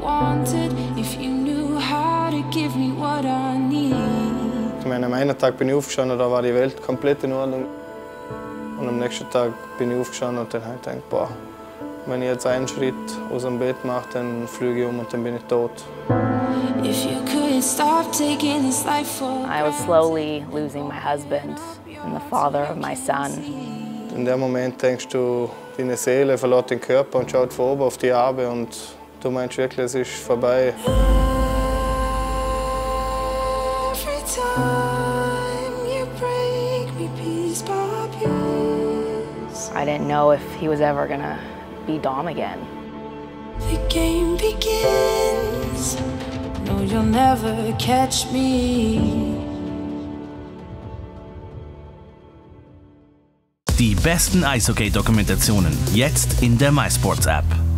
wanted if you knew how to give me what I need. Ich meine, am einen Tag bin ich aufgestanden, da war die Welt komplett in Ordnung. Und am nächsten Tag bin ich aufgestanden und dann habe ich gedacht, boah, wenn ich jetzt einen Schritt aus dem Bett mache, dann fliege ich um und dann bin ich tot. If you could stop taking this life for I was slowly losing my husband and the father of my son. In dem Moment denkst du, deine Seele verlässt den Körper und schaut von oben auf die Arme und du meinst wirklich, es ist vorbei. Every time you break me piece by piece, I didn't know if he was ever gonna be Dom again. the game begins. No, you'll never catch me. Die besten Eishockey-Dokumentationen jetzt in der MySports-App.